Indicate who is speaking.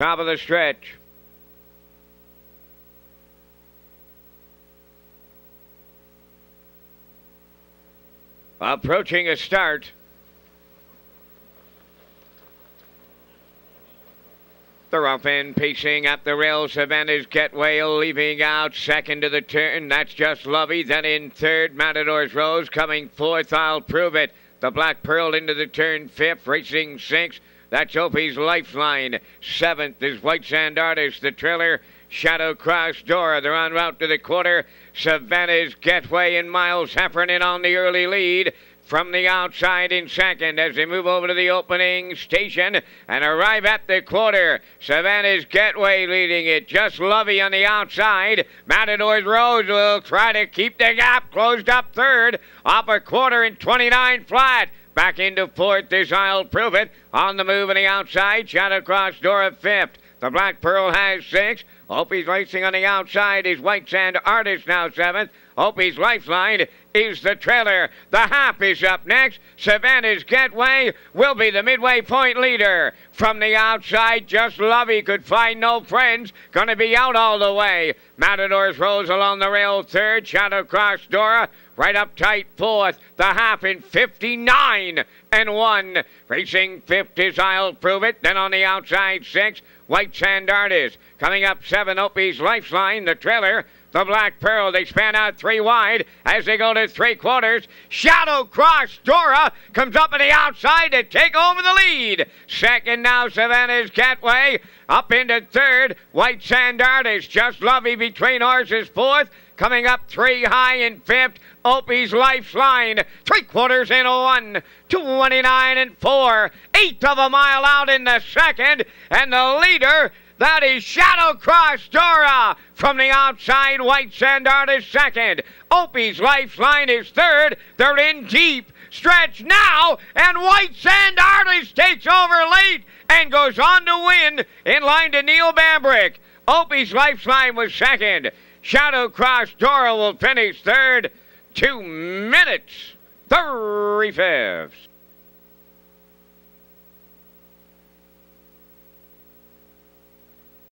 Speaker 1: Top of the stretch. Approaching a start. The rough end pacing up the rail. Savannah's Getway leaving out second to the turn. That's just Lovey. Then in third, Matador's Rose coming fourth. I'll prove it. The Black Pearl into the turn fifth. Racing sixth. That's Opie's Lifeline. Seventh is White Sand Artist. The trailer Shadow Cross Dora. They're en route to the quarter. Savannah's Getway and Miles Heffernan on the early lead from the outside in second as they move over to the opening station and arrive at the quarter. Savannah's Getway leading it. Just Lovey on the outside. Matador's Rose will try to keep the gap closed up third. Off a quarter in 29 flat. Back into fourth is I'll prove it. On the move on the outside. Shadow door Dora fifth. The Black Pearl has six. Opie's racing on the outside is White Sand Artist now seventh. Opie's Lifeline is the trailer. The half is up next. Savannah's Getway will be the midway point leader. From the outside, just Lovey could find no friends. Gonna be out all the way. Matador's Rose along the rail third. Shadow Cross Dora right up tight fourth. The half in 59 and one. Racing fifth is I'll prove it. Then on the outside six. White Sand Artist. Coming up seven, Opie's Lifeline, the trailer. The Black Pearl, they span out three wide as they go to three quarters. Shadow Cross Dora comes up on the outside to take over the lead. Second now, Savannah's Getway. Up into third, White Sand Artist. Just Lovey between horses fourth. Coming up three high in fifth. Opie's Lifeline. Three quarters in one. 29 and four. Eighth of a mile out in the second. And the leader that is Shadow Cross Dora from the outside. White Sand Artist second. Opie's Lifeline is third. They're in deep stretch now, and White Sand Artist takes over late and goes on to win in line to Neil Bambrick. Opie's Lifeline was second. Shadow Cross Dora will finish third. Two minutes, three fifths.